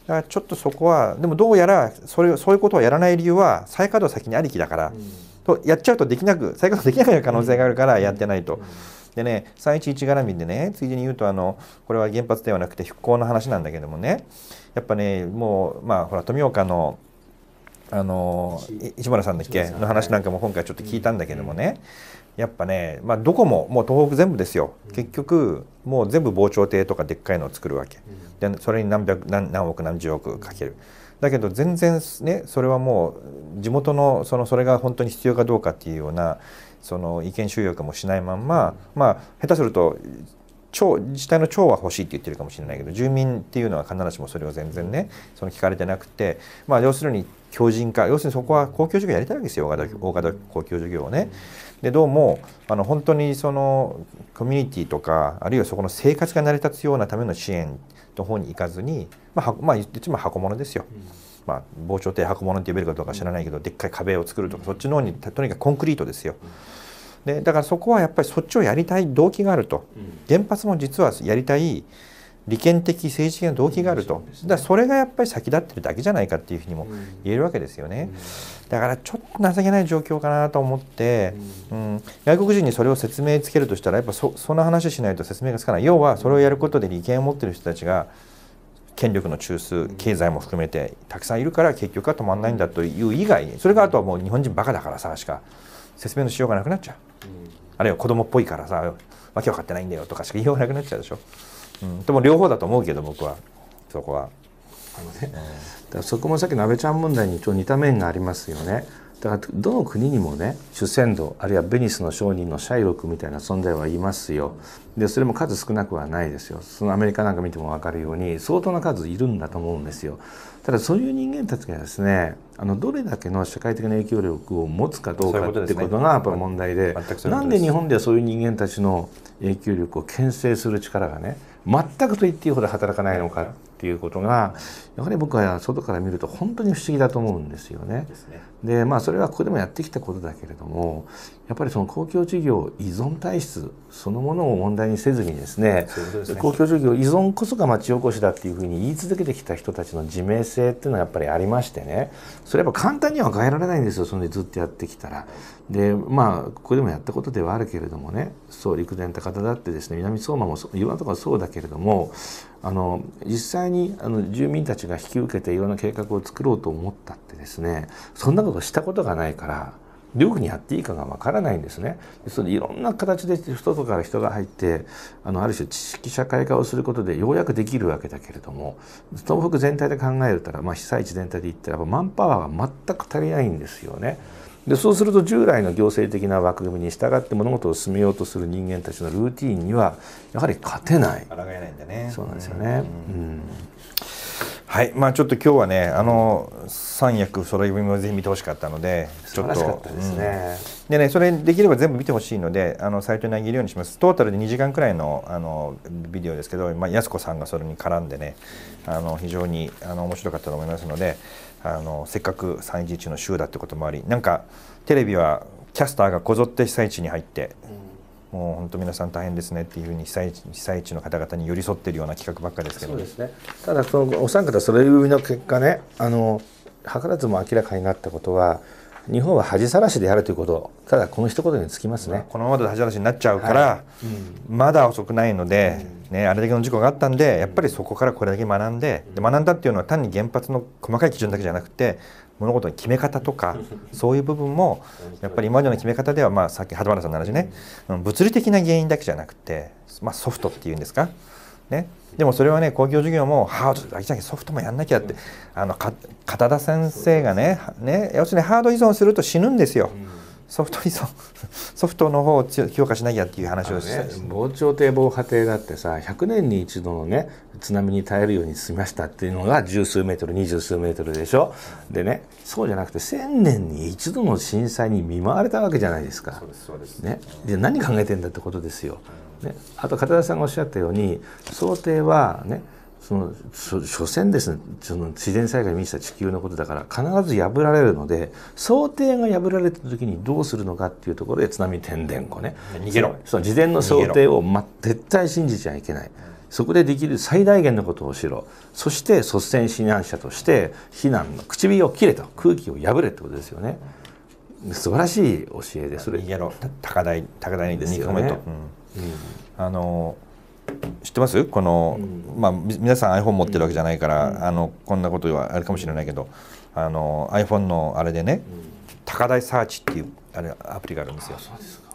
だからちょっとそこはでもどうやらそれそういうことをやらない理由は再稼働先にありきだから、とやっちゃうとできなく再稼働できなくなる可能性があるからやってないと。でね311絡みでねついでに言うとあのこれは原発ではなくて復興の話なんだけどもね。やっぱねもうまあほら富岡のあのい市村さんだっけ？の話なんかも今回ちょっと聞いたんだけどもね。やっぱね、まあ、どこももう東北全部ですよ。結局もう全部防潮堤とかでっかいのを作るわけ。でそれに何百何何億何十億かけるだけど全然ねそれはもう地元のそのそれが本当に必要かどうかっていうようなその意見集約もしないまんままあ下手すると町自治体の町は欲しいって言ってるかもしれないけど住民っていうのは必ずしもそれを全然ねその聞かれてなくてまあ要するに強靭化要するにそこは公共事業やりたいわけですよ大型大型公共事業をね。でどうもあの本当にそのコミュニティとかあるいはそこの生活が成り立つようなための支援の方に行かずにまあはまあ言ってしま箱物ですよ。まあ、防潮堤箱物って呼べるかどうか知らないけどでっかい壁を作るとかそっちの方にとにかくコンクリートですよ。でだからそこはやっぱりそっちをやりたい動機があると。原発も実はやりたい利権的政治的な動機があると。だそれがやっぱり先立ってるだけじゃないかっていうふうにも言えるわけですよね。だからちょっと情けない状況かなと思って、うん、外国人にそれを説明つけるとしたらやっぱそそんな話しないと説明がつかない。要はそれをやることで利権を持ってる人たちが権力の中枢経済も含めてたくさんいるから結局は止まんないんだという以外にそれがあとはもう日本人バカだからさしか説明のしようがなくなっちゃう。あるいは子供っぽいからさわけ分かってないんだよとかしか言いようがなくなっちゃうでしょ。うん、でも両方だと思うけど僕は。そこは。あのね、だからそこもさっきの安倍ちゃん問題にちょっと似た面がありますよね。だからどの国にもね主戦度あるいはベニスの商人のシャイロックみたいな存在はいますよ。でそれも数少なくはないですよ。そのアメリカなんか見ても分かるように相当な数いるんだと思うんですよただそういう人間たちがですねあのどれだけの社会的な影響力を持つかどうかってことがやっぱり問題でなんで日本ではそういう人間たちの影響力を牽制する力がね全くと言っていいほど働かないのか。っていうことがやはり僕は外から見ると本当に不思議だと思うんですよね。でまあそれはここでもやってきたことだけれどもやっぱりその公共事業依存体質そのものを問題にせずにですね公共事業依存こそが町おこしだっていうふうに言い続けてきた人たちの自明性っていうのはやっぱりありましてねそれやっぱ簡単には変えられないんですよそれでずっとやってきたら。でまあここでもやったことではあるけれどもねそう陸前高田だってですね南相馬もいろんなところそうだけれどもあの実際にあの住民たちが引き受けていろんな計画を作ろうと思ったってですねそんなことしたことがないからどういうふうにやっていいかがわからないんですね。それでいろんな形で外から人が入ってあのある種知識社会化をすることでようやくできるわけだけれども東北全体で考えるたら、まあ、被災地全体で言ったらマンパワーが全く足りないんですよね。でそうすると従来の行政的な枠組みに従って物事を進めようとする人間たちのルーティンにはやはり勝てない。抗えないんだね。そうなんですよね。うん、うんはい、まあちょっと今日はね、あの三役それもぜひ見てほしかったので、ちょっとですね、うん、でねそれできれば全部見てほしいので、あのサイトに上げるようにします。トータルで2時間くらいのあのビデオですけど、まあ安子さんがそれに絡んでね、あの非常にあの面白かったと思いますので、あのせっかく311の週だってこともあり、なんかテレビはキャスターがこぞって被災地に入って、もう本当皆さん大変ですねっていうふうに被災地被災地の方々に寄り添っているような企画ばっかりですけど。そうですね。ただそのお三方それ組の結果ねあの図らずも明らかになったことは日本は恥さらしであるということただこの一言につきますね。このままだと恥らしになっちゃうから、はい。まだ遅くないので、ね、あれだけの事故があったんでやっぱりそこからこれだけ学んでで学んだっていうのは単に原発の細かい基準だけじゃなくて物事の決め方とかそういう部分もやっぱり今までの決め方では、まあ、さっき畑原さんの話ね、うん。物理的な原因だけじゃなくて、まあ、ソフトっていうんですか？ね、でもそれはね工業授業もハードだけじゃなくてソフトもやんなきゃってあのか片田先生がねね要するにハード依存すると死ぬんですよ。ソフト依存 ソフトの方を強強化しなきゃっていう話をして、ね、防潮堤防波堤だってさ100年に一度のね津波に耐えるように進みましたっていうのが十数メートル二十数メートルでしょ。でねそうじゃなくて1000年に一度の震災に見舞われたわけじゃないですか。ね、で何考えてんだってことですよ。ね、あと片田さんがおっしゃったように想定はねその所所詮ですねその自然災害に満ちた地球のことだから必ず破られるので想定が破られた時にどうするのかっていうところで津波天然湖ね。逃げろ。その事前の想定を、ま、絶対信じちゃいけない。そこでできる最大限のことをしろ。そして率先避難者として避難の口火を切れと。空気を破れってことですよね。素晴らしい教えでそれ。逃げろ。高台高台に逃げ込めと、うん。あの知ってます？この、まあみ皆さん iPhone 持ってるわけじゃないから、あのこんなことはあるかもしれないけどあの iPhone のあれでね、高台サーチっていうあれアプリがあるんですよ。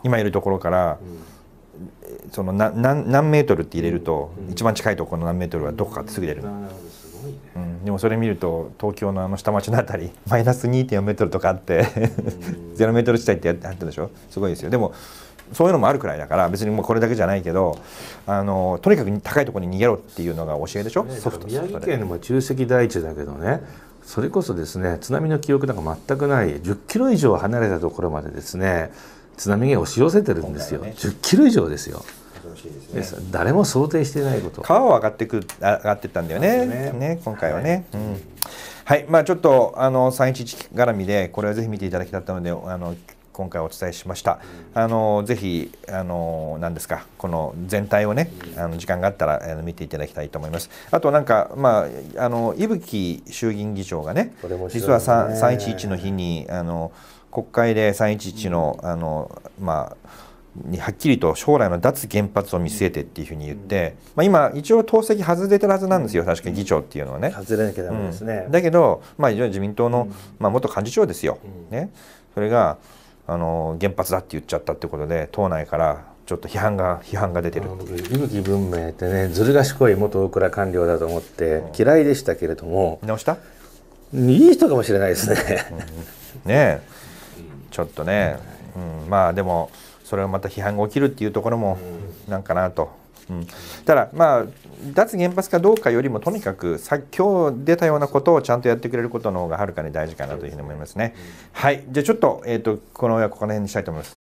今いるところから、そのな何何メートルって入れると、一番近いところの何メートルはどこかってすぐ出る、うん、でもそれ見ると東京のあの下町のあたりマイナス2.4メートルとかあって 0メートル地帯ってやってあったでしょ？すごいですよ。でもそういうのもあるくらいだから別にもうこれだけじゃないけどあのとにかく高いところに逃げろっていうのが教えでしょ、ソフト宮ソフトで。城県も中積大地だけどねそれこそですね津波の記憶なんか全くない10キロ以上離れたところまでですね津波が押し寄せてるんですよ、10キロ以上ですよ。です誰も想定していないこと。川を上がってくあ上がってったんだよね。ね。今回はね、うん。はい。まあちょっとあの311絡みでこれはぜひ見ていただきたかったのであの今回お伝えしました。あのぜひあの何ですかこの全体をねあの時間があったらあの見ていただきたいと思います。あとなんかまああの伊吹衆議院議長がねね。実はさ311の日にあの国会で311のあのまあにはっきりと将来の脱原発を見据えてっていうふうに言って、まあ、今一応党籍外れてるはずなんですよ確か議長っていうのはね。外れなきゃダメですね、だけど、まあ、自民党の、まあ、元幹事長ですよ、ね、それがあの原発だって言っちゃったってことで党内からちょっと批判が批判が出てる伊吹文明ってねずる賢い元大蔵官僚だと思って嫌いでしたけれども。直した？いい人かもしれないですね、ねえ。ちょっとね、うん、まあでもそれはまた批判が起きるっていうところもなんかなと。うん、ただまあ脱原発かどうかよりもとにかくさ今日出たようなことをちゃんとやってくれることの方がはるかに大事かなというふうに思いますね。はいじゃあちょっと,、えー、とこの親はここら辺にしたいと思います。